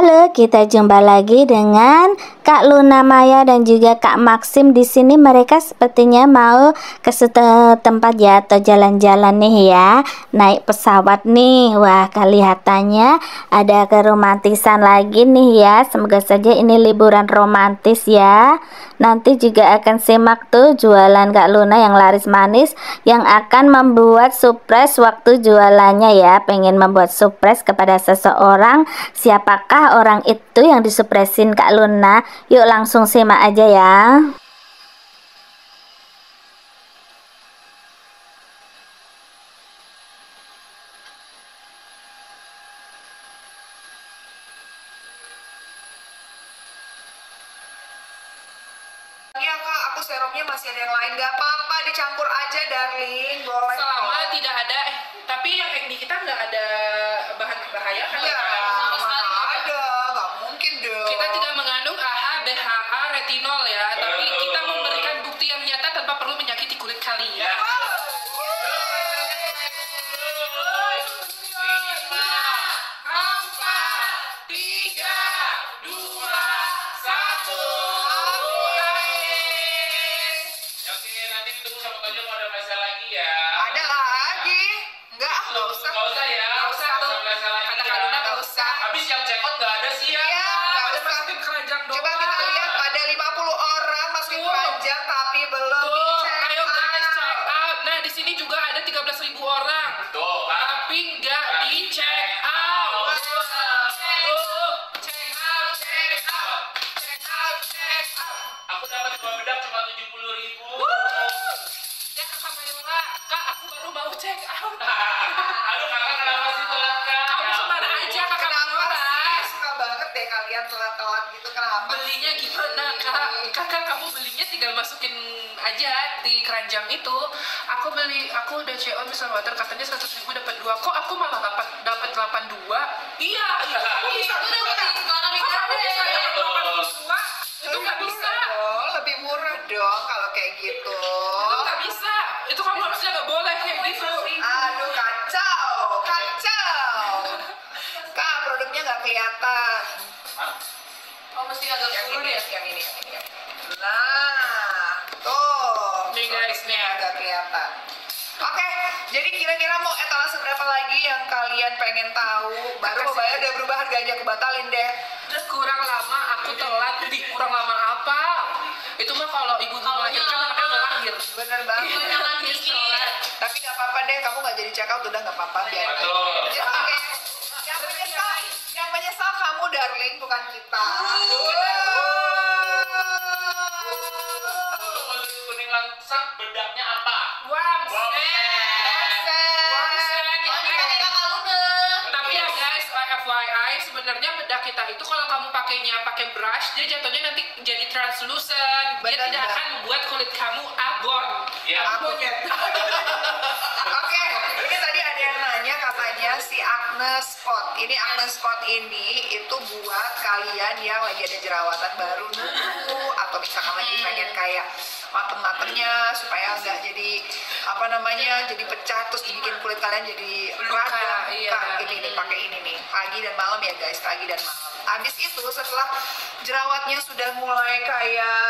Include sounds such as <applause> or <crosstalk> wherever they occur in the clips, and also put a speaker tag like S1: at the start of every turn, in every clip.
S1: Halo, kita jumpa lagi dengan Kak Luna Maya dan juga Kak Maxim di sini. Mereka sepertinya mau ke tempat ya atau jalan-jalan nih ya. Naik pesawat nih. Wah, kelihatannya ada keromantisan lagi nih ya. Semoga saja ini liburan romantis ya. Nanti juga akan simak tuh jualan Kak Luna yang laris manis yang akan membuat surprise waktu jualannya ya. Pengen membuat surprise kepada seseorang. Siapakah orang itu yang disupresin Kak Luna? Yuk langsung simak aja ya.
S2: Water katanya 100 ribu dapat dua. Kok aku malah dapat dapat 82? Iya, iya. Kamu bisa
S3: Itu
S2: dapat
S3: beli
S2: Kok kamu bisa dapat 82? Itu nggak bisa.
S4: dong, lebih murah dong kalau kayak gitu.
S2: Itu nggak bisa. Itu kamu harusnya nggak boleh kayak gitu.
S4: Aduh kacau, kacau. Kak, produknya nggak kelihatan.
S2: Oh mesti agak
S4: Yang ini,
S2: ya.
S4: yang ini, yang ini. Nah, tuh.
S2: Nih, guys, nih.
S4: agak kelihatan. Jadi kira-kira mau etalase berapa lagi yang kalian pengen tahu? Baru mau bayar udah berubah harganya, aku batalin deh.
S2: Terus kurang lama aku telat di kurang lama apa? Itu mah kalau ibu ibu melahirkan anaknya udah lahir.
S4: Bener banget. Tapi nggak apa-apa deh, kamu nggak jadi check out udah nggak apa-apa biar.
S3: Betul.
S4: Ya. Yang menyesal, yang menyesal kamu darling, bukan kita.
S3: Kuning langsung bedaknya apa?
S2: Wang,
S4: Set.
S2: Sebenarnya bedak kita itu kalau kamu pakainya pakai brush, dia jatuhnya nanti jadi translucent. Dia tidak akan membuat kulit kamu abon.
S3: Ya.
S2: Abon <laughs>
S4: si Agnes Spot. Ini Agnes Spot ini itu buat kalian yang lagi ada jerawatan baru dulu atau misalkan lagi pengen kayak mateng-matengnya supaya nggak jadi apa namanya jadi pecah terus dibikin kulit kalian jadi rada
S2: iya.
S4: Ini nih pakai ini nih pagi dan malam ya guys pagi dan malam. Habis itu setelah jerawatnya sudah mulai kayak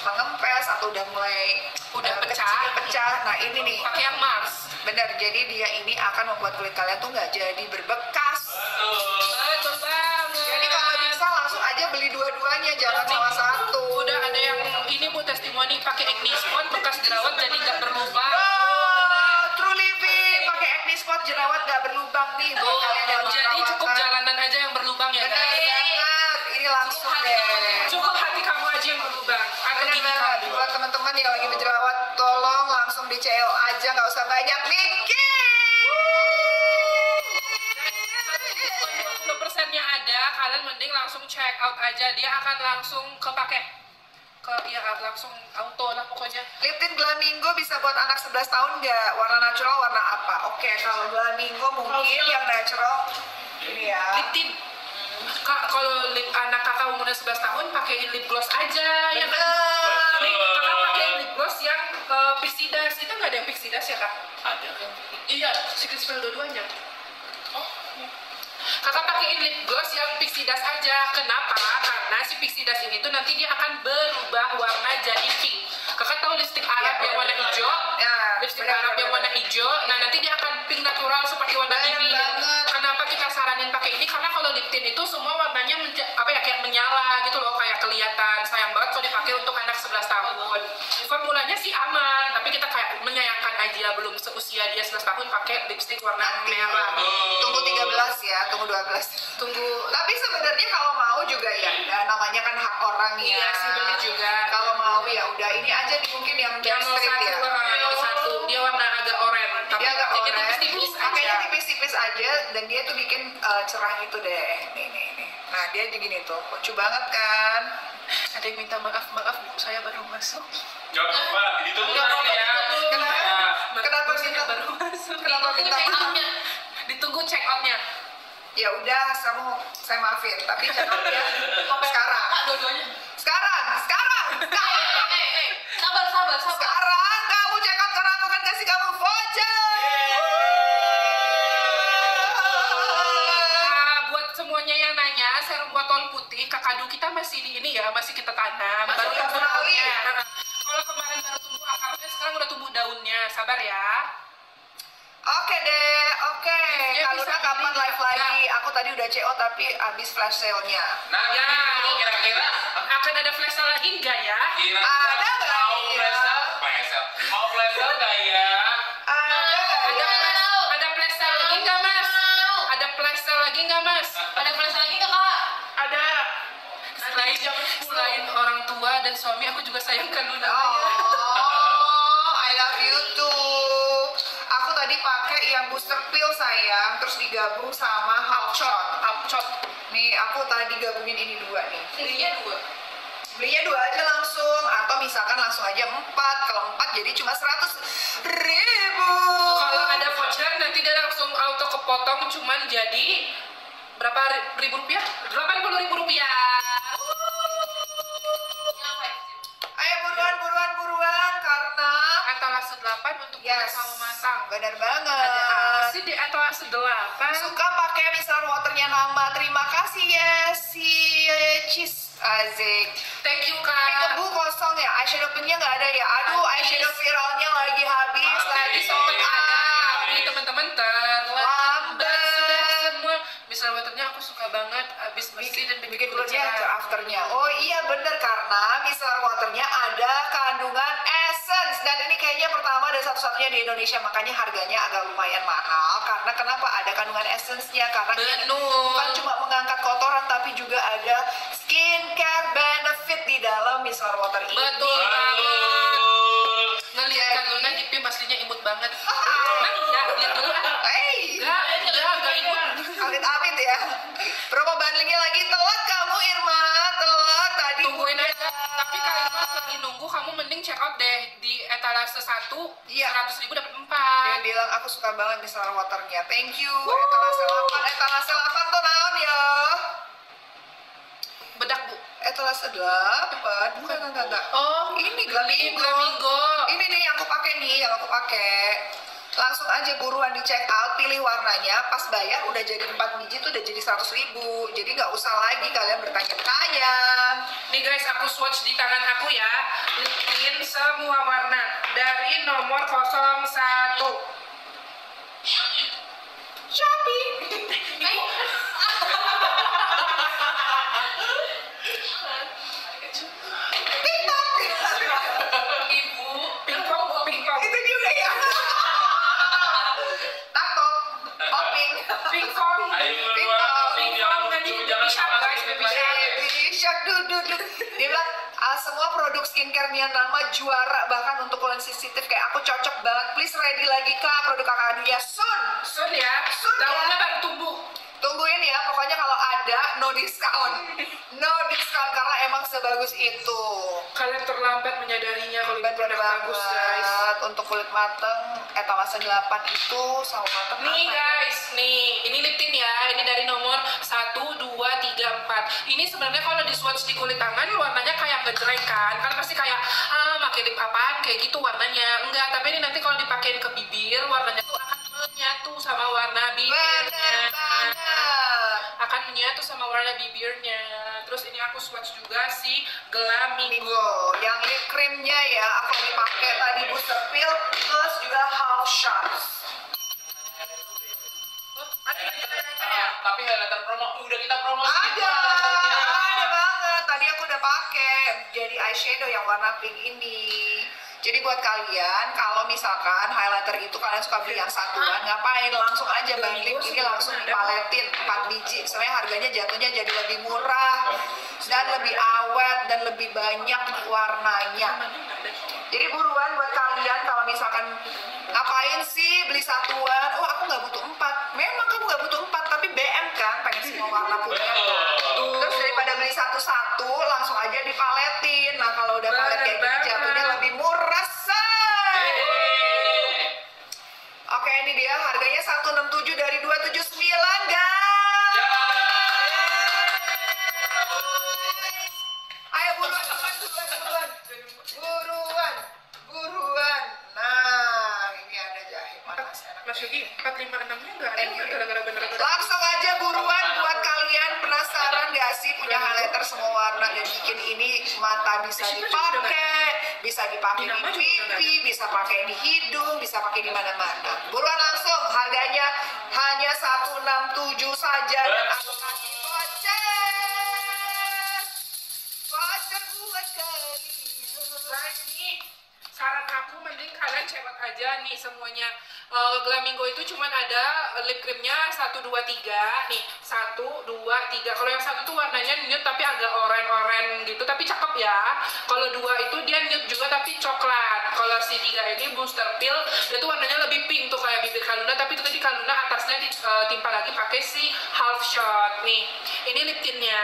S4: mengempes atau udah mulai
S2: Udah pecah.
S4: kecil, pecah. Nah ini nih
S2: Pakai yang Mars.
S4: Benar, jadi dia ini akan membuat kulit kalian tuh nggak jadi berbekas.
S3: Betul.
S2: Banget.
S4: Jadi kalau bisa langsung aja beli dua-duanya, jangan salah satu.
S2: Udah ada yang ini bu testimoni pakai acne spot bekas jerawat jadi nggak berlubang.
S4: Oh, True Living pakai acne spot jerawat nggak berlubang nih buat
S2: Tuh,
S4: kalian yang
S2: jadi cukup
S4: jerawatan.
S2: jalanan aja yang berlubang ya
S4: Benar
S2: guys.
S4: banget, ini langsung deh.
S2: Cukup hati kamu aja yang berlubang. Atau
S4: banget,
S2: kamu.
S4: buat teman-teman yang lagi berjerawat, tolong langsung di CL aja, nggak usah banyak mikir.
S2: 20 persennya ada, kalian mending langsung check out aja. Dia akan langsung kepake ke ya langsung auto lah pokoknya.
S4: Lip tint Glamingo bisa buat anak 11 tahun nggak? Warna natural warna apa? Oke, kalau Glamingo mungkin yang natural ini ya.
S2: Lip tint. Kak, kalau lip anak kakak umurnya 11 tahun pakai lip gloss aja ya kan?
S4: Bener.
S2: Lip, kakak pakai lip gloss yang uh, Pixidas. Itu nggak ada yang Pixidas ya kak?
S3: Ada kan?
S2: Iya, Secret Spell dua-duanya. Kakak pakein lip gloss yang pixie dust aja. Kenapa? Karena si pixie dust ini tuh nanti dia akan berubah warna jadi pink kakak tahu lipstick Arab
S4: Iya,
S2: yang warna
S4: benar.
S2: hijau
S4: Ya,
S2: lipstick Arab yang warna hijau nah nanti dia akan pink natural seperti warna
S4: banget.
S2: kenapa kita saranin pakai ini karena kalau lip tint itu semua warnanya apa ya kayak menyala gitu loh kayak kelihatan sayang banget kalau dipakai untuk anak 11 tahun formulanya sih aman tapi kita kayak menyayangkan aja belum seusia dia 11 tahun pakai lipstick warna
S4: Nanti.
S2: merah
S4: Tunggu 13 ya, tunggu 12.
S2: tunggu
S4: Tapi sebenarnya kalau mau juga ya, ya, namanya kan hak orang ya.
S2: Iya sih, juga.
S4: Kalau mau ya udah ini aja nih mungkin yang
S2: yang 01
S4: ya.
S2: yang satu dia warna agak oranye tapi
S4: Dia agak orange,
S2: tipis-tipis aja
S4: tipis-tipis aja dan dia tuh bikin uh, cerah gitu deh. Nih nih nih. Nah dia gini tuh, lucu banget kan?
S2: ada yang minta maaf maaf saya baru masuk
S3: Jangan lupa, ditunggu
S2: Nggak
S3: nanti ya.
S4: Kenapa? Kenapa minta?
S2: baru masuk
S4: Kenapa minta maaf?
S2: ditunggu check outnya
S4: Ya udah, kamu saya maafin, tapi jangan <laughs> ya. Sekarang, sekarang, sekarang, <laughs> sekarang.
S5: eh eh eh sabar sabar sabar
S4: Sekarang kamu check out karena aku akan kasih kamu voucher.
S2: Nah, buat semuanya yang nanya, serum botol putih kakadu kita masih di ini ya, masih kita tanam.
S4: Masih
S2: baru
S4: kita.
S2: Kalau kemarin baru tumbuh akarnya, sekarang udah tumbuh daunnya. Sabar ya.
S4: Oke deh, oke.
S2: Ya,
S4: Kalau
S2: bisa
S4: kapan
S2: beli.
S4: live lagi? Aku tadi udah CO tapi habis flash sale-nya.
S3: Nah,
S2: Ya.
S3: kira-kira
S2: Akan ada flash sale lagi enggak ya?
S3: kira-kira
S4: Ada nggak
S3: mau
S4: ya?
S3: flash sale? Flash sale. Mau flash sale nggak ya?
S4: Ada nggak
S2: Ada
S4: ya?
S2: flash, ada flash sale lagi enggak mas? Ada flash sale lagi enggak mas?
S5: ada flash lagi nggak kak
S2: Ada. Selain, selain orang tua dan suami, aku juga sayang kan Luna.
S4: Oh, I love you too. Aku tadi pakai yang booster pill sayang, terus digabung sama half shot.
S2: Upshot.
S4: Nih, aku tadi gabungin ini dua nih.
S5: belinya dua
S4: Belinya dua aja langsung, atau misalkan langsung aja empat. Kalau empat jadi cuma seratus ribu.
S2: Kalau ada voucher nanti dia langsung auto kepotong cuman jadi berapa ri- ribu rupiah? 80 ribu rupiah. A108 untuk
S4: yes.
S2: kulit mau matang.
S4: Benar banget.
S2: Ada apa sih di A108?
S4: Suka pakai misal waternya nambah. Terima kasih ya si Cheese Azik.
S2: Thank you kak.
S4: Eh, Kebu kosong ya, eyeshadow pinknya nggak ada ya. Aduh,
S2: habis.
S4: eyeshadow viralnya lagi habis, lagi
S2: lagi
S4: sold out.
S2: teman-teman terlambat semua. Misalnya waternya aku suka banget Abis bersih dan bikin kulitnya
S4: afternya. Oh iya bener karena misalnya waternya ada kandungan essence dan ini kayaknya pertama dan satu-satunya di Indonesia makanya harganya agak lumayan mahal karena kenapa ada kandungan essence-nya karena ini bukan cuma mengangkat kotoran tapi juga ada skincare benefit di dalam micellar water ini.
S2: Betul banget. Kak Luna di PIM aslinya imut banget. <laughs> Emang iya, lihat dulu.
S4: Hey,
S2: Enggak, enggak, enggak imut.
S4: amit-amit ya. Promo bundlingnya lagi telat kamu Irma, telat tadi.
S2: Tungguin. Tapi kalau Mas lagi nunggu, kamu mending check out deh di etalase 1
S4: Iya.
S2: 100 ribu dapat
S4: Dia
S2: 4
S4: bilang aku suka banget micellar waternya. Thank you. Etalase 8, etalase 8 tuh naon ya?
S2: bedak bu
S4: Etalase 8, bukan enggak enggak.
S2: oh
S4: Ini Glamingo.
S2: Glamingo
S4: Ini nih yang aku pakai nih, yang aku pakai. Langsung aja buruan di check out, pilih warnanya, pas bayar udah jadi 4 biji tuh udah jadi 100 ribu. Jadi nggak usah lagi kalian bertanya-tanya.
S2: nih guys aku swatch di tangan aku ya lipin semua warna dari nomor 01
S4: Shopee. Dia bilang "Ah, semua produk skincare nama juara bahkan untuk kulit sensitif kayak aku cocok banget. Please ready lagi kak produk kakak Aduya soon.
S2: sun ya
S4: Sun ya.
S2: daunnya baru tumbuh
S4: Tungguin ya, pokoknya kalau ada no discount, no discount karena emang sebagus itu.
S2: Kalian terlambat menyadarinya kalau
S4: Bener
S2: produk bagus guys.
S4: untuk kulit mateng etalase 8 itu sama mateng
S2: Nih
S4: apa ya?
S2: guys, nih ini lip tint ya, ini dari nomor 1, 2, 3, 4 Ini sebenarnya kalau di swatch di kulit tangan warnanya kayak ngejreng kan? Kan pasti kayak, ah pakai lip apaan, kayak gitu warnanya. Enggak, tapi ini nanti kalau dipakein ke bibir, warnanya tuh akan menyatu sama warna bibirnya. Akan menyatu sama warna bibirnya. Terus ini aku swatch juga si Glamingo.
S4: Yang lip creamnya ya aku dipakai tadi booster pill plus juga half shots
S2: Oh, ada ya?
S3: Tapi highlighter promo udah kita promosi
S4: ada
S3: juga highlighternya.
S4: ada banget tadi aku udah pakai jadi eyeshadow yang warna pink ini jadi buat kalian kalau misalkan highlighter itu kalian suka beli yang satuan ngapain langsung aja balik ini langsung dipaletin 4 biji sebenarnya harganya jatuhnya jadi lebih murah dan lebih awet dan lebih banyak warnanya jadi buruan buat kalian kalau misalkan ngapain sih beli satuan? Oh aku nggak butuh empat. Memang kamu nggak butuh empat, tapi BM kan pengen semua warna punya kan. Terus daripada beli satu-satu, langsung aja dipaletin. Nah kalau udah palet kayak gini jatuhnya lebih murah say.
S3: Yeay.
S4: Oke ini dia harganya 167 dari 279 guys. Ayo buruan, buruan, buruan, buruan, buruan. Nah, ini ada jahe panas.
S2: Mas Yogi, 456-nya nggak ada gara-gara bener-bener.
S4: Langsung aja buruan buat kalian penasaran gak sih punya highlighter semua warna dan bikin ini mata bisa dipakai, bisa dipakai di pipi, bisa pakai di hidung, bisa pakai di mana-mana. Buruan langsung, harganya hanya 167 saja dan aku kasih voucher. Voucher buat kalian.
S2: Guys, nih saran aku mending kalian cewek aja nih semuanya Eh, Glamingo itu cuman ada lip creamnya 1, 2, 3 nih 1, 2, 3 kalau yang satu tuh warnanya nude tapi agak oranye-oranye gitu tapi cakep ya kalau dua itu dia nude juga tapi coklat kalau si tiga ini booster pill dia tuh warnanya lebih pink tuh kayak bibir Kaluna tapi itu tadi Kaluna atasnya ditimpa lagi pakai si half shot nih ini lip tintnya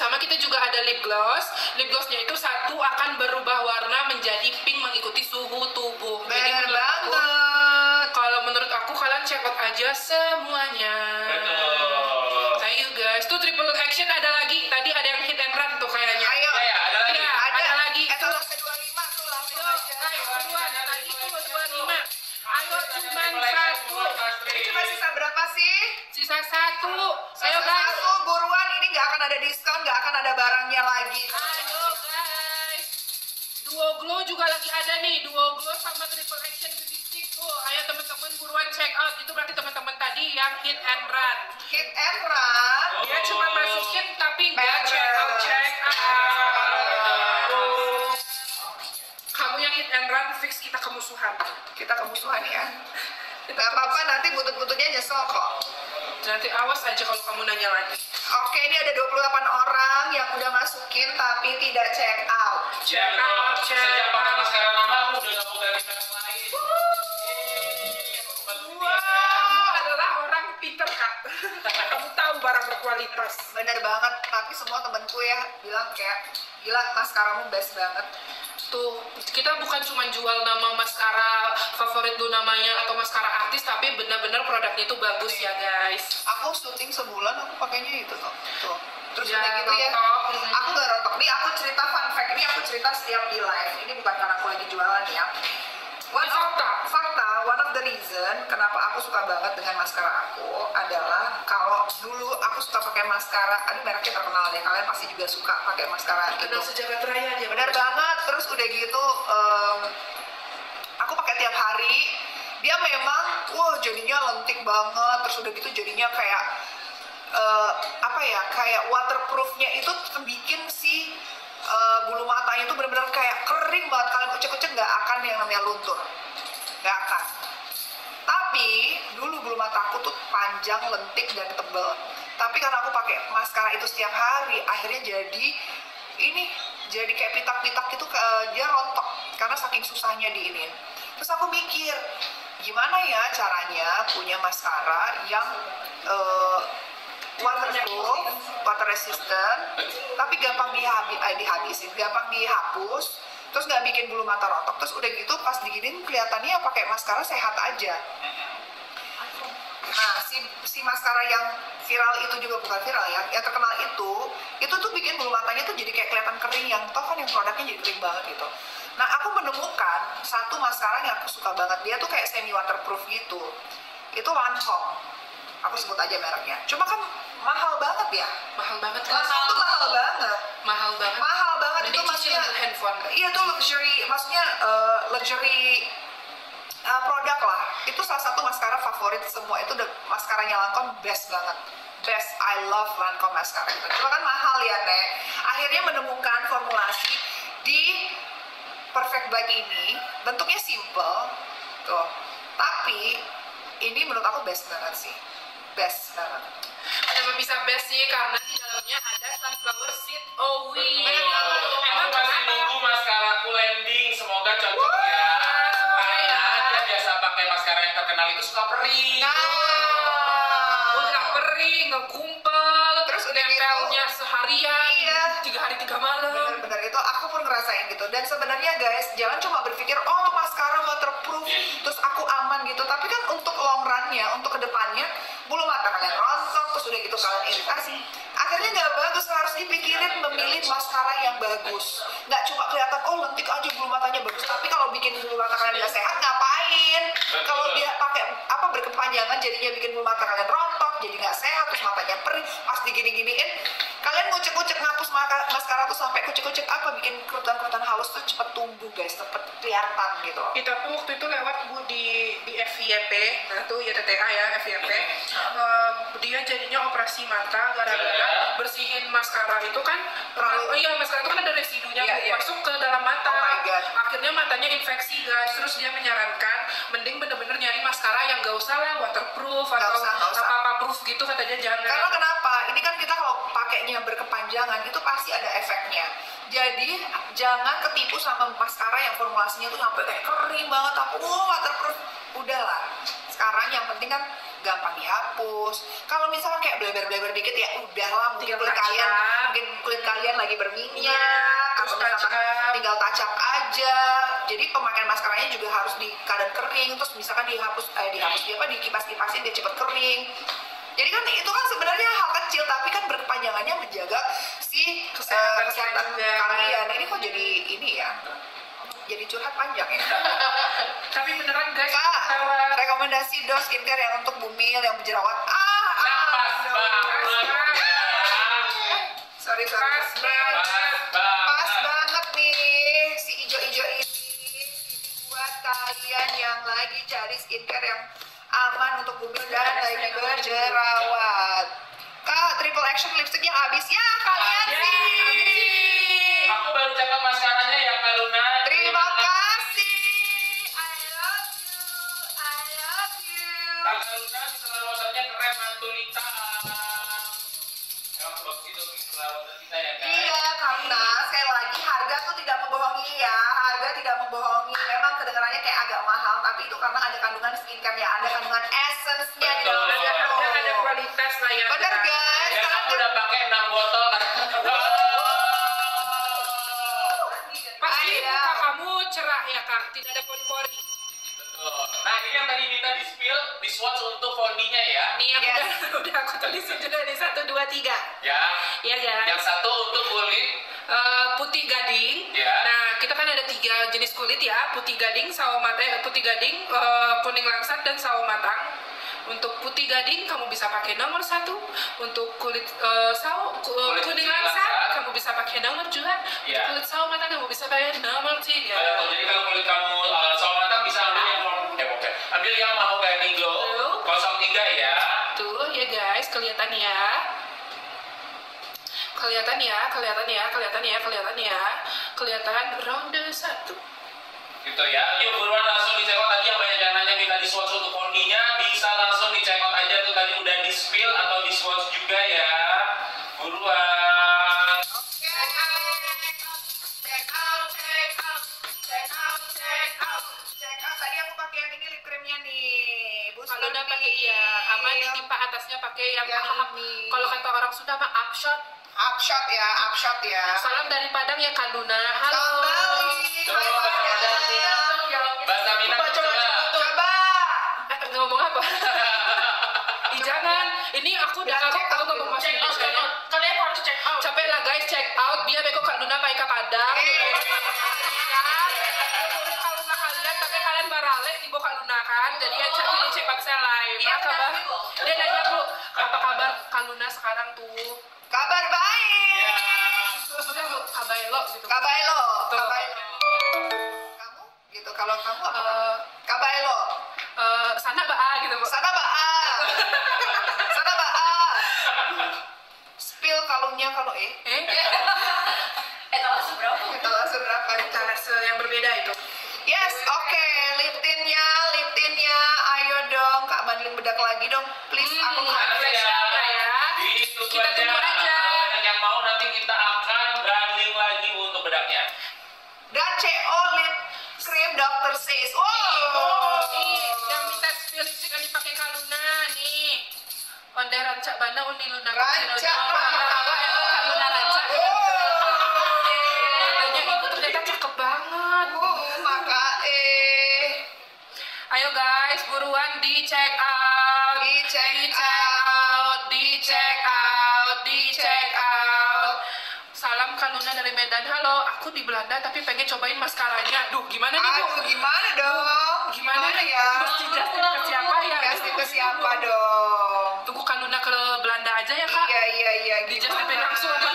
S2: sama kita juga ada lip gloss. Lip glossnya itu satu akan berubah warna menjadi pink mengikuti suhu tubuh.
S4: Bener banget.
S2: Kalau menurut aku kalian check out aja semuanya.
S3: Betul.
S2: Thank you guys. Tuh triple action ada lagi. Tadi ada yang hit and run tuh kayaknya.
S4: Ayo.
S3: Ya, ya, ada lagi.
S2: Iya,
S4: Ada,
S2: ada lagi.
S4: Eh,
S2: Tuh.
S4: tolong ke 25 tuh langsung
S2: Ayo,
S4: aja.
S2: ayo, buruan. Tadi tuh 25. Ayo cuman satu.
S4: Ini cuma sisa berapa sih?
S2: Sisa satu. Ayo
S4: Sisa
S2: guys.
S4: satu buruan ini nggak akan ada diskon, nggak akan ada barangnya lagi.
S2: Ayo guys. Duo glow juga lagi ada nih. Duo glow sama triple action tuh. Ayo teman-teman buruan check out. Itu berarti teman-teman tadi yang hit and run.
S4: Hit and run.
S2: Dia cuma masukin tapi nggak check out check out. Kamu yang hit and run fix kita kemusuhan.
S4: Kita kemusuhan ya. Gak apa-apa nanti butut-bututnya nyesel kok.
S2: Nanti awas aja kalau kamu nanya lagi.
S4: Oke, ini ada 28 orang yang udah masukin tapi tidak check out.
S2: Check out, check
S3: Sejak
S2: out.
S3: maskara lama aku udah gak mau ganti
S2: berkualitas.
S4: Bener banget, tapi semua temenku ya bilang kayak gila maskaramu best banget.
S2: Tuh, kita bukan cuma jual nama maskara favorit lu namanya atau maskara artis, tapi benar-benar produknya itu bagus ya guys.
S4: Aku syuting sebulan aku pakainya itu tuh. Tuh. Terus
S2: Ya,
S4: udah gitu ya.
S2: rontok.
S4: Aku gak rontok nih, aku cerita fun fact ini aku cerita setiap di live. Ini bukan karena aku lagi jualan ya. One
S2: Ini fakta.
S4: fakta, one of the reason kenapa aku suka banget dengan maskara aku adalah kalau dulu aku suka pakai maskara, aduh mereknya terkenal deh, kalian pasti juga suka pakai maskara itu.
S2: Kenal sejagat raya dia.
S4: Bener banget, terus udah gitu em, aku pakai tiap hari. Dia memang, wah jadinya lentik banget, terus udah gitu jadinya kayak eh, apa ya, kayak waterproofnya itu bikin si eh, bulu matanya itu bener-bener kayak kering banget. Kalian ucek-ucek nggak akan yang namanya luntur, nggak akan. Tapi dulu bulu mataku tuh panjang, lentik dan tebel. Tapi karena aku pakai maskara itu setiap hari, akhirnya jadi ini jadi kayak pitak-pitak itu ke- dia rontok karena saking susahnya di ini. Terus aku mikir gimana ya caranya punya maskara yang waterproof, water resistant, tapi gampang dihabi, eh, dihabisin, gampang dihapus, terus nggak bikin bulu mata rontok. Terus udah gitu pas diginin kelihatannya pakai maskara sehat aja. Nah, si, si maskara yang viral itu juga bukan viral ya, yang terkenal itu, itu tuh bikin bulu matanya tuh jadi kayak kelihatan kering yang toh kan yang produknya jadi kering banget gitu. Nah, aku menemukan satu maskara yang aku suka banget, dia tuh kayak semi waterproof gitu. Itu Lancome. Aku sebut aja mereknya. Cuma kan mahal banget ya?
S2: Mahal banget kan
S4: langsung tuh mahal banget.
S2: Mahal banget.
S4: Mahal banget.
S2: Mending
S4: itu maksudnya
S2: handphone.
S4: iya tuh luxury maksudnya eh, luxury uh, produk lah. Itu salah satu maskara favorit semua. Itu the maskaranya Lancome best banget. Best. I love Lancome mascara itu. Cuma kan mahal ya Nek akhirnya menemukan formulasi di Perfect Black ini. Bentuknya simple. Tuh. Tapi ini menurut aku best banget sih best banget
S2: Kenapa bisa best sih? Karena di dalamnya ada sunflower seed oil.
S4: Benar.
S2: Emang
S3: Aku masih nunggu maskaraku landing, semoga cocok ya. Karena
S2: ya.
S3: dia biasa pakai maskara yang terkenal itu suka perih.
S4: nah
S2: Udah perih, ngekumpel,
S4: Terus udah gitu.
S2: nempelnya seharian,
S4: Iya.
S2: tiga hari tiga malam.
S4: bener-bener itu aku pun ngerasain gitu dan sebenarnya guys jangan cuma berpikir oh maskara waterproof terus aku aman gitu tapi kan untuk long runnya untuk ke depannya kalian iritasi akhirnya nggak bagus harus dipikirin memilih maskara yang bagus. Nggak cuma kelihatan oh lentik aja bulu matanya bagus. Tapi kalau bikin bulu mata kalian nggak sehat ngapain? Kalau dia pakai apa berkepanjangan jadinya bikin bulu mata kalian maskara tuh sampai kucek-kucek apa bikin kerutan-kerutan halus tuh cepet tumbuh guys cepet kelihatan gitu
S2: Itu aku waktu itu lewat bu di di FYP, nah itu YTTA ya FYP. Eh, dia jadinya operasi mata gara-gara bersihin maskara itu kan
S4: Terlalu-
S2: oh iya maskara itu kan ada residunya
S4: Iya, iya.
S2: masuk ke dalam mata.
S4: Oh.
S2: Akhirnya matanya infeksi guys. Terus dia menyarankan mending bener-bener nyari maskara yang gak usah lah waterproof atau apa-apa proof gitu katanya jangan.
S4: Karena kenapa? Pakainya berkepanjangan itu pasti ada efeknya. Jadi jangan ketipu sama maskara yang formulasinya tuh sampai kayak kering banget aku oh, waterproof. Udahlah. Sekarang yang penting kan gampang dihapus. Kalau misalkan kayak bleber-bleber dikit ya udahlah mungkin
S2: Tinggal
S4: kulit kalian mungkin kulit kalian lagi berminyak
S2: Iya,
S4: atau misalkan tinggal up aja. Jadi pemakaian maskaranya juga harus di keadaan kering terus misalkan dihapus eh, dihapus dia apa dikipas-kipasin dia cepet kering. Jadi kan itu kan sebenarnya hal kecil tapi kan berkepanjangannya menjaga si eh,
S2: Kesehatan
S4: kesehatan
S2: juga.
S4: kalian. Ini kok jadi ini ya? Jadi curhat panjang ya. <laughs>
S2: Tapi beneran guys,
S4: Kak, rekomendasi dos skincare yang untuk bumil yang berjerawat. Ah,
S3: Nah, pas
S4: aduh.
S3: banget.
S4: Sorry, sorry.
S2: Pas banget.
S3: Pas
S4: Pas
S3: banget.
S4: nih si ijo-ijo. Ini buat kalian yang lagi cari skincare yang aman untuk bumil dan lagi berjerawat. Kak, triple action lipstick yang habis ya kalian
S2: Ya,
S4: sih.
S3: Aku baru cakap maskaranya ya Kak Luna.
S4: Terima kasih. I love you. I love you.
S3: Kakak Luna waternya keren mantu Kita ya kan?
S4: Iya, karena sekali lagi harga tuh tidak membohongi ya. Harga tidak membohongi. Memang kedengarannya kayak agak mahal, tapi itu karena ada kandungan skincare ya, ada kandungan essence-nya di dalam
S3: Betul.
S2: ada
S4: itu.
S2: harga ada kualitas lah ya.
S4: Bener guys. Kalian
S3: aku udah pakai 6 botol kan. <laughs>
S2: Pasti
S4: Iya.
S2: muka kamu cerah ya kak, tidak ada pori-pori.
S3: Betul. Nah ini yang tadi minta di spill, di swatch untuk fondinya ya.
S2: Nih aku
S4: Yes.
S2: udah, udah aku tulisin juga nih satu dua tiga.
S3: Ya.
S2: Ya guys.
S3: Yang satu untuk kulit.
S2: Eh, putih gading.
S3: Ya.
S2: Nah kita kan ada tiga jenis kulit ya, putih gading, sawo matang, eh, putih gading, eh, kuning langsat dan sawo matang. Untuk putih gading kamu bisa pakai nomor satu. Untuk kulit eh, sawo ku-
S3: Kulit
S2: kuning langsat
S3: langsat.
S2: kamu bisa pakai nomor dua. Untuk
S3: Ya.
S2: kulit sawo matang kamu bisa pakai nomor tiga.
S3: Jadi kalau kulit kamu uh, sawo Ambil yang mahogany glow
S2: Betul.
S3: 03 ya.
S2: Tuh ya guys, kelihatan ya. Kelihatan ya, kelihatan ya, kelihatan ya, kelihatan ya. Kelihatan ronde satu.
S3: Gitu ya. Yuk buruan
S2: Upshot
S4: ya, upshot ya.
S2: Salam dari Padang ya Kak Luna. Halo.
S4: Salam.
S3: Coba,
S4: Hai,
S3: coba,
S4: Padang.
S3: Bahasa Minang
S2: Coba, coba. Eh, ngomong apa? <laughs> Ih, jangan. Ini aku udah aku tahu ngomong bahasa
S5: Check out, check out. Kalian harus check out.
S2: Capek lah guys, check out. Biar beko Kak Luna baik ke Padang.
S4: Eh.
S2: Kalau Luna kalian, tapi kalian barale di Boka Luna kan. Jadi ya cek ini cek paksa live.
S5: Iya,
S2: Apa
S5: benar,
S2: bana undi luna
S4: Rancak.
S2: Tawa ya lo Kaluna rancak. Katanya ibu ternyata cakep banget.
S4: Uh, maka eh
S2: Ayo guys, buruan di check out.
S4: Di check
S2: di check out, di check out, di check out. Salam Kaluna dari Medan. Halo, aku di Belanda tapi pengen cobain maskaranya. Duh, gimana nih, Bu?
S4: aduh gimana dong?
S2: Gimana, nih?
S4: ya?
S2: Mesti Justin ke siapa ya?
S4: Kasih ke siapa dong?
S2: Ke Belanda aja ya, Kak.
S4: Iya iya iya.
S2: Di
S4: gimana?
S2: Justin langsung apa?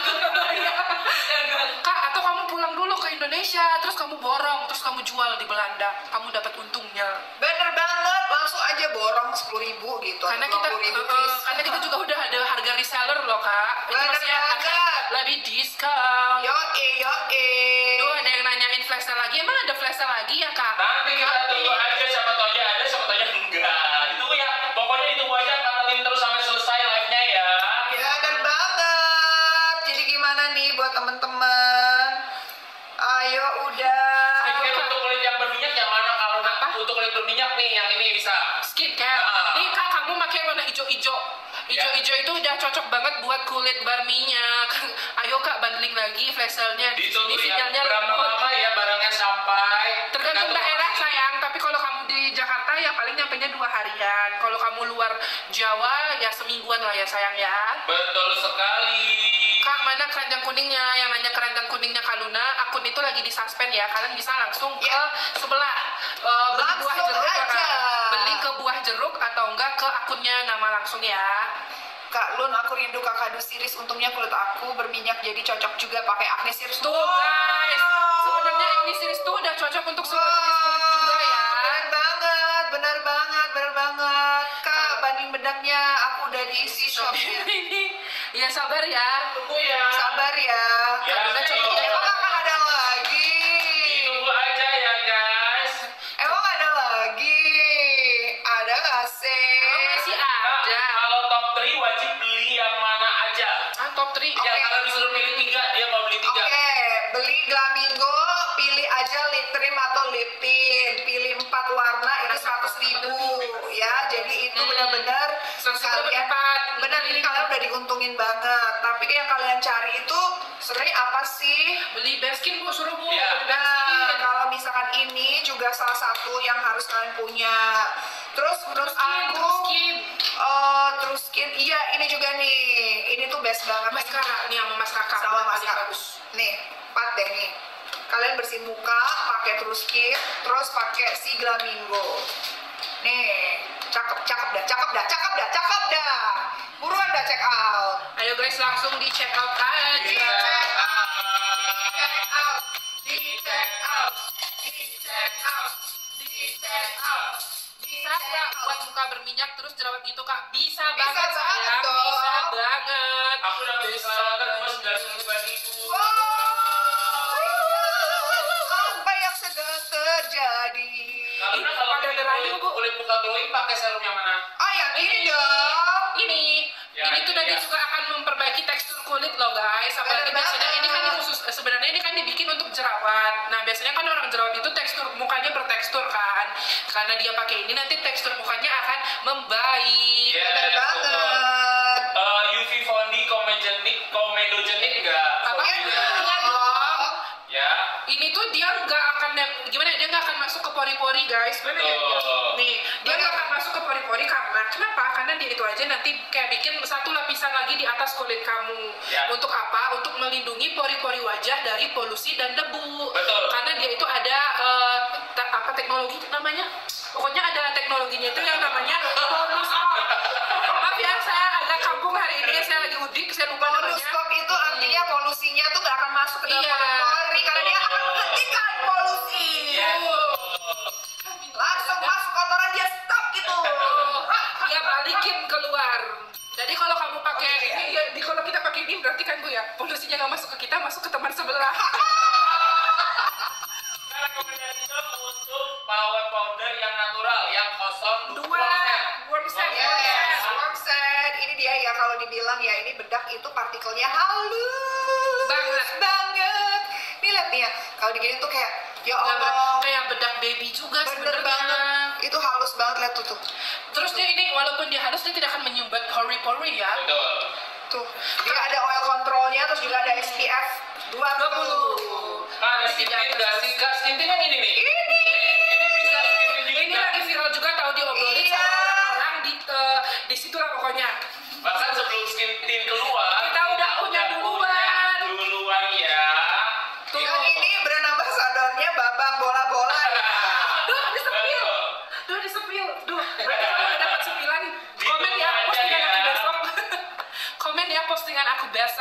S2: Kak, atau kamu pulang dulu ke Indonesia, terus kamu borong, terus kamu jual di Belanda. Kamu dapat untungnya.
S4: Bener banget, langsung aja borong sepuluh ribu gitu.
S2: karena kita
S4: 20.000,
S2: eh,
S4: please.
S2: karena kita juga udah ada harga reseller loh kak
S4: Bener banget.
S2: lebih diskon
S4: Yo eh yo eh. Buat
S3: kulit berminyak <laughs>
S2: ayo kak bundling lagi flash sale-nya di
S3: Ditunggu
S2: sini
S3: ya.
S2: sinyalnya
S3: Berapa lama ya barangnya sampai?
S2: tergantung daerah sayang tapi kalau kamu di Jakarta ya paling nyampe nya dua harian kalau kamu luar Jawa ya semingguan lah ya sayang ya
S3: Betul sekali.
S2: Kak, mana keranjang kuningnya? Yang nanya keranjang kuningnya Kaluna, akun itu lagi di suspend ya. Kalian bisa langsung ke
S4: Ya.
S2: sebelah eh, beli
S4: Langsung
S2: buah jeruk ya,
S4: aja.
S2: Beli ke buah jeruk atau enggak ke akunnya nama langsung ya.
S4: Kak Lun, aku rindu kakak series. Untungnya kulit aku berminyak jadi cocok juga pakai acne series.
S2: Tuh guys, sebenarnya ini series tuh udah cocok untuk semua jenis kulit juga ya.
S4: Bener banget, bener banget, bener banget. Kak, banding bedaknya aku udah diisi shopnya. <laughs>
S2: ini ya sabar ya.
S3: Tunggu ya.
S4: Sabar ya.
S3: Ya.
S4: Emang akan diuntungin banget. Tapi yang kalian cari itu sebenarnya apa sih?
S2: Beli baskin bu, suruh bu.
S3: Ya.
S4: Nah, kalau misalkan ini juga salah satu yang harus kalian punya. Terus menurut aku,
S2: terus skin.
S4: oh terus skin, iya ini juga nih, ini tuh best banget.
S2: Maskara nih sama mas kakak.
S4: sama
S2: Paling
S4: maskara.
S2: bagus.
S4: Nih, empat deh nih. Kalian bersihin muka, pakai terus skin, terus pakai si Glamingo. Nih, cakep, cakep dah, cakep dah, cakep dah, cakep dah. Buruan dah check out.
S2: Ayo guys langsung di check out aja.
S4: Di check out, di check out, di check out, di check out, di check out.
S2: Bisa nggak buat muka berminyak terus jerawat gitu kak? Bisa,
S4: Bisa
S2: banget
S4: banget
S2: sayang.
S4: dong.
S2: Bisa banget.
S3: Aku udah beli cuma sembilan ribuan itu.
S4: Wow,
S3: glowing pakai serum yang mana?
S4: Oh, yang ini dong.
S2: Ini,
S3: Ya,
S2: ini tuh
S3: ini
S2: nanti
S3: ya.
S2: juga akan memperbaiki tekstur kulit loh guys. Apalagi
S4: Bener
S2: biasanya
S4: banget.
S2: ini kan khusus sebenarnya ini kan dibikin untuk jerawat. Nah biasanya kan orang jerawat itu tekstur mukanya bertekstur kan. Karena dia pakai ini nanti tekstur mukanya akan membaik.
S3: Iya.
S4: Bener
S3: betul.
S4: banget.
S3: Eh, UV Fondi Comedogenic Comedogenic enggak?
S2: Apa?
S4: Iya
S2: Ingat dong.
S3: Ya.
S2: ini tuh dia nggak akan gimana ya, dia nggak akan masuk ke pori-pori guys. Benar ya nih dia nggak akan masuk ke pori-pori karena kenapa? Karena dia itu aja nanti kayak bikin satu lapisan lagi di atas kulit kamu.
S3: Ya.
S2: untuk apa? Untuk melindungi pori-pori wajah dari polusi dan debu.
S3: Betul.
S2: karena dia itu ada te- apa teknologi namanya? Pokoknya ada teknologinya itu yang namanya polus maaf ya saya agak hari ini saya lagi udik saya lupa namanya.
S4: Poluskop itu artinya polusinya tuh gak akan masuk ke dalam
S2: Iya.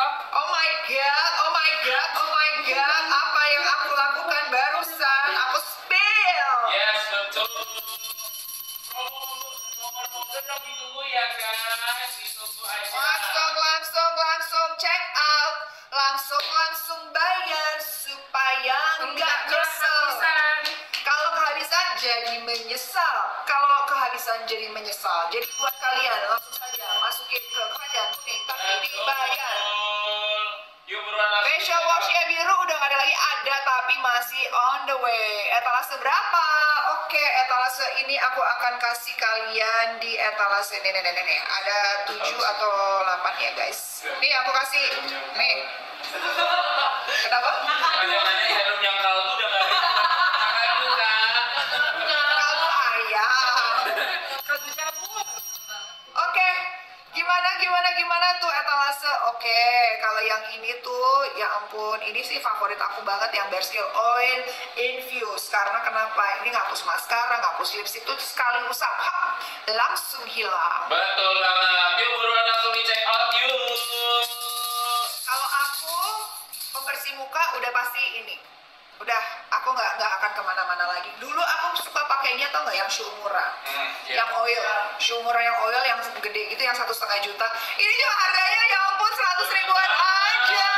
S4: Oh my god, oh my god, oh my god. Apa yang aku lakukan barusan? Aku spill.
S3: Yes, betul. Ditunggu ya, guys. Ditunggu aja.
S4: Langsung, langsung, langsung check out. Langsung, langsung bayar supaya nggak nyesel.
S2: kehabisan.
S4: Kalau kehabisan jadi menyesal. Kalau kehabisan jadi menyesal. Jadi buat kalian langsung saja masukin ke keranjang kuning tapi dibayar. Facial washnya biru udah gak ada lagi ada tapi masih on the way. Etalase berapa? Oke, etalase ini aku akan kasih kalian di etalase nih nih nih. Ada 7 atau 8 ya guys. Nih aku kasih. Nih. Kenapa?
S3: Serum yang kaldu
S4: gimana gimana gimana tuh etalase? Oke, kalau yang ini tuh, ya ampun, ini sih favorit aku banget yang Bersil Oil Infuse. Karena kenapa? Ini ngapus maskara, ngapus lipstick tuh sekali usap, hap, langsung hilang.
S3: Betul banget. Yuk buruan langsung di check out yuk.
S4: Kalau aku pembersih muka udah pasti ini. Udah, nggak nggak akan ke mana-mana lagi. Dulu aku suka pakainya tau nggak yang Shumura,
S3: Hmm, iya.
S4: yang oil, Shumura yang oil yang gede gitu yang satu setengah juta. Ini juga harganya ya ampun seratus ribuan aja.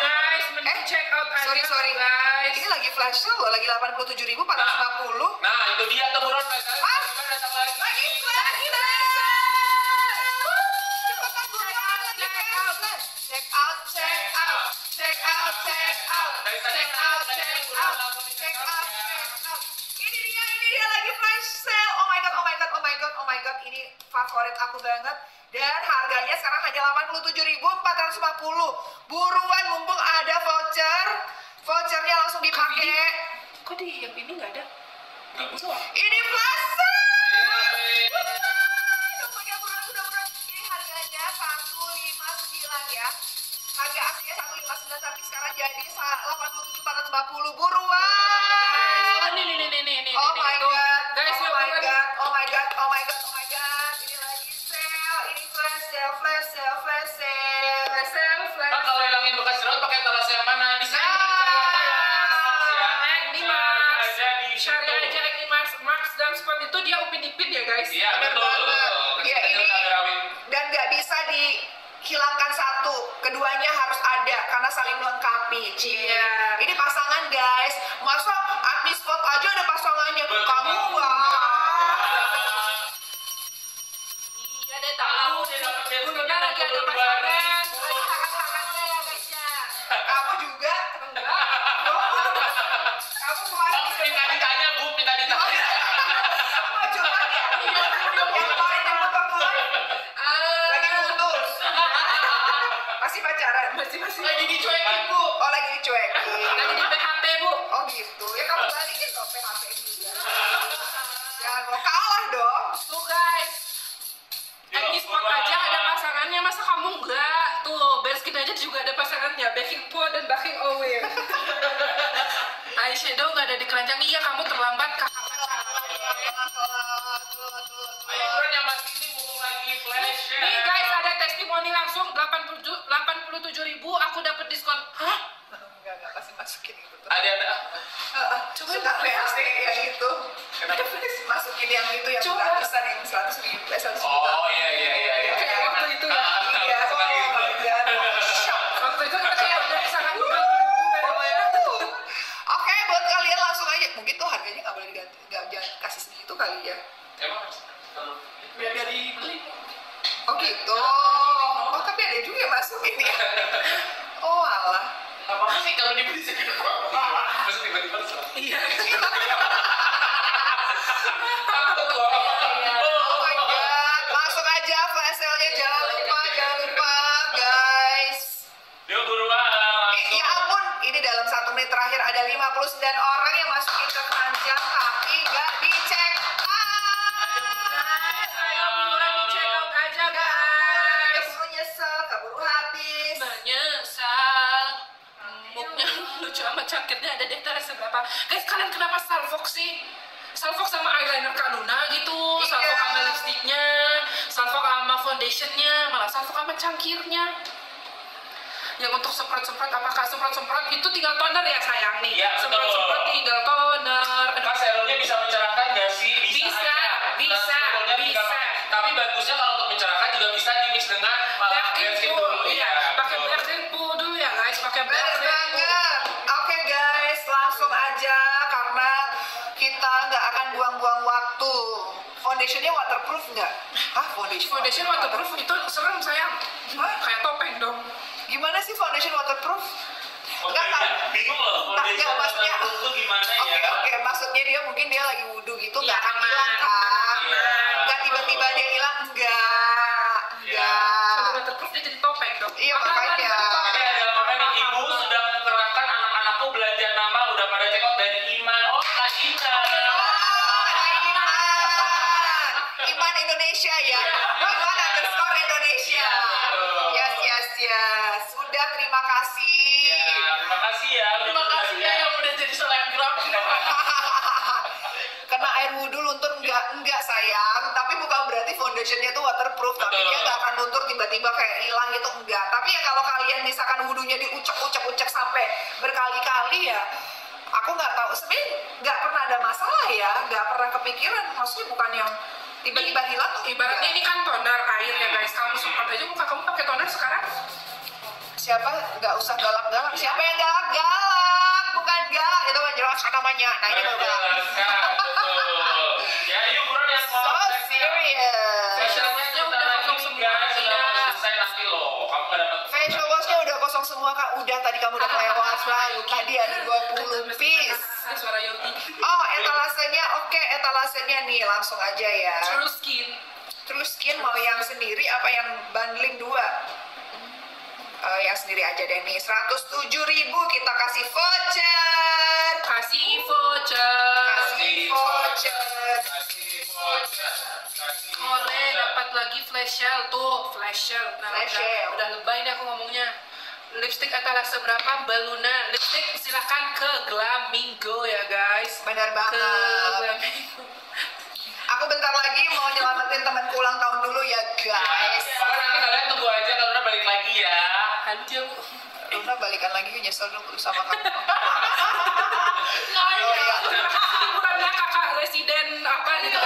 S2: Guys,
S4: Eh,
S2: check out aja.
S4: Sorry sorry
S2: guys.
S4: Ini lagi flash sale loh, lagi delapan puluh tujuh ribu empat ratus lima puluh.
S3: Nah, itu dia tuh buruan guys.
S4: Ah.
S3: Datang lagi.
S4: Favorit aku banget. Dan harganya sekarang hanya 87.450. Buruan mumpung ada voucher. Vouchernya langsung dipakai.
S2: Kok di yang ini nggak ada?
S4: Ini flash 159 ya. Harga aslinya 159 tapi sekarang jadi 87.450 buruan.
S2: Oh, nih, nih, nih,
S4: Oh my
S2: Guys,
S4: oh god, oh my god, oh my god, oh my god. Cie.
S2: Iya.
S4: Ini pasangan guys, masa acne spot aja ada pasangannya, kamu enggak?
S2: nggak ada di keranjang. Iya kamu terlambat kak.
S3: ini guys ada testimoni langsung. 87 ribu aku dapat
S2: diskon. Hah? Nggak enggak
S4: masukin gitu
S3: ada ada
S4: coba nggak reaksi yang itu.
S3: Kenapa
S4: masukin yang itu yang
S2: coba.
S4: bisa yang 100 ribu eh ribu
S3: oh iya iya iya,
S2: waktu itu ya.
S4: Kali ya.
S3: Emang kalau
S2: Biar dibeli.
S4: Oh gitu. Oh tapi ada juga yang masuk ini. ya. <laughs> Oh alah.
S3: apa sih kalau dibeli segitu? Terus tiba-tiba.
S2: Iya.
S4: Oh ya ampun, ini dalam satu menit terakhir ada 59 orang yang masukin ke keranjang tapi nggak dicek. <laughs>
S2: Lucu amat cangkirnya ada deh tarik seberapa. Guys kalian kenapa salfok sih? Salfok sama eyeliner Kak Luna gitu,
S4: Iya.
S2: sama lipstiknya, salfok sama foundationnya, malah salfok sama cangkirnya. Yang untuk semprot-semprot apakah semprot-semprot itu tinggal toner ya sayang nih?
S3: Iya, betul.
S2: semprot-semprot tinggal toner.
S3: Kak serumnya bisa mencerahkan nggak sih?
S2: Bisa,
S3: aja.
S2: bisa,
S3: Nah,
S2: bisa.
S3: Tapi bagusnya kalau untuk mencerahkan juga bisa di mix dengan uh, cleansing
S2: Ink
S3: dulu.
S2: Pool, iya, pakai. Black Ink Pool dulu ya guys, pakai
S4: Bener banget. Oke guys, langsung aja karena kita nggak akan buang-buang waktu. Foundationnya waterproof nggak? Hah, foundation?
S2: Foundation waterproof itu serem sayang.
S4: Hah?
S2: Kayak topeng dong.
S4: Gimana sih foundation waterproof?
S3: Oh,
S4: Nggak,
S3: iya.
S4: tak-
S3: Bingung loh.
S4: maksudnya-
S3: waterproof tuh gimana
S4: Oke,
S3: ya?
S4: oke. Maksudnya dia mungkin dia lagi wudhu gitu
S2: Iya,
S4: nggak akan
S2: aman.
S4: hilang kan?
S3: Iya.
S4: Nggak tiba-tiba dia hilang? Nggak.
S3: Iya.
S4: Nggak.
S2: waterproof dia jadi topeng dong.
S4: Iya,
S2: Makanan,
S4: makanya.
S3: Sudah,
S4: terima kasih.
S3: Ya, terima kasih ya.
S2: Terima kasih ya yang udah jadi selebgram. <laughs>
S4: Kena air wudhu luntur enggak enggak sayang, tapi bukan berarti foundationnya tuh waterproof, tapi
S3: Betul.
S4: dia nggak akan luntur tiba-tiba kayak hilang gitu enggak. Tapi ya kalau kalian misalkan wudhunya diucek-ucek-ucek sampai berkali-kali ya, aku nggak tahu. Sebenarnya nggak pernah ada masalah ya, nggak pernah kepikiran. Maksudnya bukan yang tiba-tiba hilang tuh
S2: Ibaratnya
S4: enggak.
S2: ini kan toner air ya guys. Kamu semprot aja muka kamu pakai toner sekarang.
S4: Siapa? Nggak usah galak-galak. Siapa yang galak-galak bukan galak. Itu menjelaskan namanya. Nah ini baru galak.
S3: Ya, yuk buruan yang
S4: so
S3: mau
S4: serious.
S3: Facialnya udah kosong semua,
S2: semua,
S3: sudah mau selesai nanti loh. Kamu nggak dapat
S4: facial washnya udah kosong semua kak. Udah tadi kamu udah kelewat <laughs>
S2: Yogi.
S4: tadi ada 20 piece.
S2: Suara Yogi.
S4: oh etalasenya oke etalasenya nih. Langsung aja ya.
S2: True skin.
S4: terus skin mau yang sendiri apa yang bundling dua Eh, yang sendiri aja deh nih 107.000 kita kasih voucher
S2: Kasih voucher.
S4: kasih voucher
S3: kasih voucher,
S2: dapat lagi flash sale tuh, flash sale. Nah,
S4: Flash
S2: udah,
S4: sale.
S2: udah lebay deh aku ngomongnya. Lipstick adalah seberapa Baluna lipstick silahkan ke Glamingo ya guys.
S4: benar
S2: Ke
S4: banget
S2: Glamingo.
S4: Aku bentar lagi mau nyelamatin temanku ulang tahun dulu ya guys.
S3: Pokoknya nanti kalian tunggu aja balik lagi ya.
S2: Hancur.
S4: Luna balikan lagi nyesel dulu sama kamu. <laughs>
S2: Nggak
S4: Oh, iya.
S2: Terima kasih liburannya kakak residen apa gitu.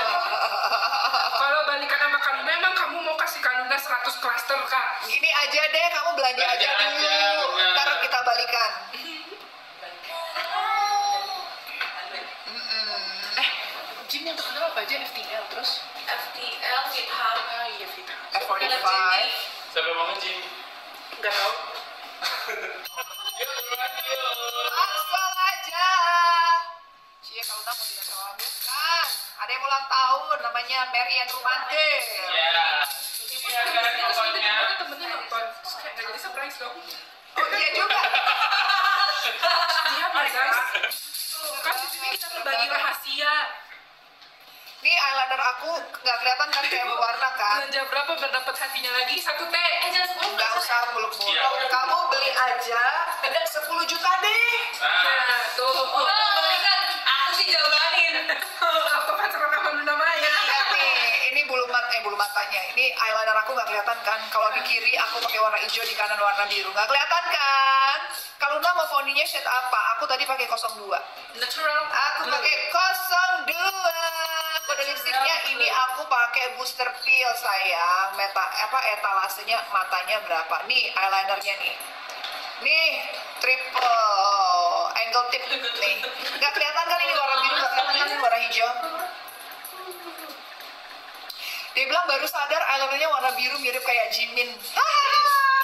S2: Kalau balikan sama Kaluna emang kamu mau kasih Kaluna 100 klaster kak?
S4: Gini aja deh, kamu belanja
S3: Belanja
S4: aja
S3: aja,
S4: dulu. Ntar kita balikan. <laughs>
S2: Eh, Jim yang terkenal apa aja FTL terus? Tahu.
S3: Buruan yuk.
S4: Langsung aja. Cie, kalau Luna mau dikasih sama bukan. Ada yang ulang tahun, namanya Mary and Rumante.
S3: Ya. Ya kan
S2: Terus nanti
S3: pokoknya.
S2: tiba-tiba temennya nonton. Kayak nggak jadi surprise dong.
S4: Oh iya juga.
S2: Diam <laughs> ya guys. Tuh, kan di sini kita berbagi rahasia.
S4: Nih eyeliner aku nggak kelihatan kan kayak berwarna kan?
S2: Belanja berapa biar dapat hatinya lagi? Satu T.
S5: Eh jangan sebut
S4: Nggak usah muluk-muluk.
S3: Iya.
S4: Kamu beli aja 10 juta deh.
S3: Nah,
S2: Nah, tuh.
S5: Oh, balikan. Aku sih jawabanin.
S2: Aku pacaran sama Luna Maya.
S4: Lihat nih, ini bulu mat eh bulu matanya. Ini eyeliner aku nggak kelihatan kan? Kalau di kiri aku pakai warna hijau, di kanan warna biru. Nggak kelihatan kan? Kalau Luna mau fondinya shade apa? Aku tadi pakai 02.
S2: Natural.
S4: Aku pakai 02. Kode lipstiknya ini aku pakai booster peel sayang. Meta apa etalasenya matanya berapa? Nih eyelinernya nih. Nih triple angle tip nih. Gak kelihatan kan ini warna biru, gak kelihatan kan ini warna hijau. Dia bilang baru sadar eyelinernya warna biru mirip kayak Jimin. <laughs>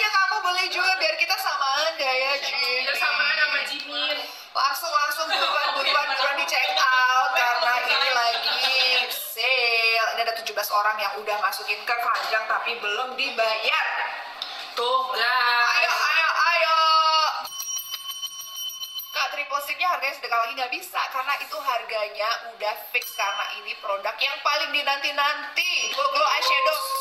S4: Makanya kamu beli juga biar kita samaan gaya Jimin.
S2: Ya samaan sama Jimin.
S4: Langsung langsung buruan buruan buruan di check out karena ini lagi sale. Ini ada 17 orang yang udah masukin ke keranjang tapi belum dibayar.
S2: Tuh, guys.
S4: Ayo ayo ayo. Kak triple sticknya harganya sedekah lagi nggak bisa karena itu harganya udah fix karena ini produk yang paling dinanti-nanti. Glow Glow eyeshadow.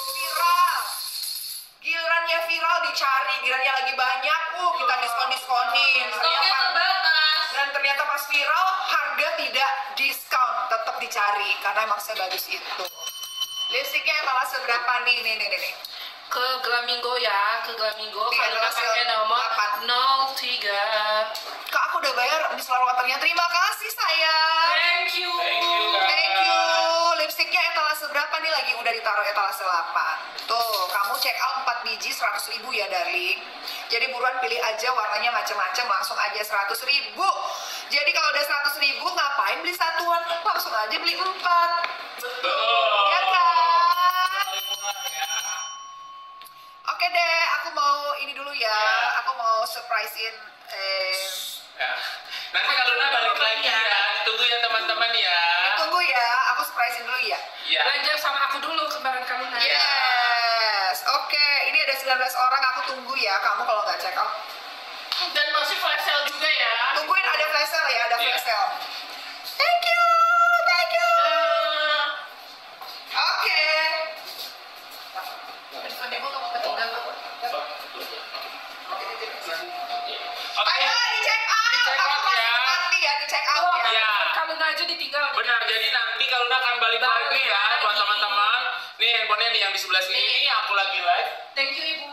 S4: Gilirannya viral dicari, gilirannya lagi banyak, uh kita diskon-diskonin.
S5: Stoknya
S4: Ternyata-
S5: terbatas.
S4: dan ternyata pas viral harga tidak diskon tetap dicari karena emang sebagus itu lipstiknya etalah seberapa nih nih nih nih, nih.
S2: Ke Glamingo ya, ke Glamingo. Kalau
S4: Glamingo
S2: pakai nomor
S4: delapan.
S2: 03.
S4: kak aku udah bayar micellar waternya terima kasih sayang
S2: Thank you.
S3: Thank you, Kak.
S4: Thank you lipstiknya etalase berapa nih lagi udah ditaruh etalase 8 tuh kamu check out 4 biji 100 ribu ya darling jadi buruan pilih aja warnanya macam-macam langsung aja 100 ribu jadi kalau udah 100 ribu ngapain beli satuan langsung aja beli 4
S3: Betul.
S4: ya kan. Oke deh, aku mau ini dulu ya.
S3: Ya.
S4: Aku mau surprisein eh
S3: Ya. Nanti kalau Luna balik lagi ya, ditunggu ya teman-teman ya.
S4: Ya, aku surprisein dulu ya.
S3: Ya.
S2: Belanja sama aku dulu kemarin kamu nanya.
S4: Yes. Oke, ini ada 19 orang aku tunggu ya. Kamu kalau nggak check out,
S5: Dan masih flash sale juga ya.
S4: tungguin ada flash sale ya, ada
S3: Iya.
S4: flash sale. Thank you.
S3: Balik lagi ya buat teman-teman. Nih handphonenya nih yang di sebelah sini. Ini aku lagi live.
S2: Thank you ibu.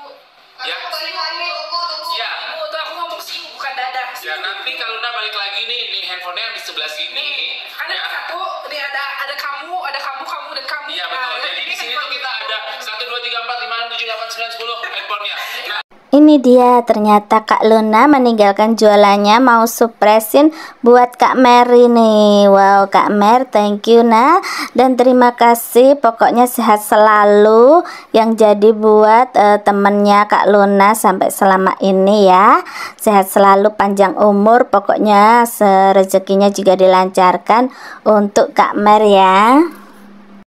S4: Aku
S3: Ya.
S4: balik lagi, tunggu, tunggu.
S3: Ya.
S2: Ibu tuh aku ngomong sih bukan dadah.
S3: Ya nanti kalau Luna balik lagi nih, nih handphonenya yang di sebelah sini.
S2: Nih, ada
S3: Ya.
S2: satu, nih ada ada kamu, ada kamu, kamu dan kamu.
S3: Iya betul.
S2: Nah,
S3: Jadi di sini
S2: handphone
S3: tuh kita ada 1 2 3 4 5 6 7 8 9 10 handphonenya. Nah,
S1: Ini dia ternyata Kak Luna meninggalkan jualannya mau supresin buat Kak Mary nih. Wow Kak Mer thank you nah dan terima kasih pokoknya sehat selalu yang jadi buat eh, temennya Kak Luna sampai selama ini ya. Sehat selalu panjang umur pokoknya rezekinya juga dilancarkan untuk Kak Mer ya.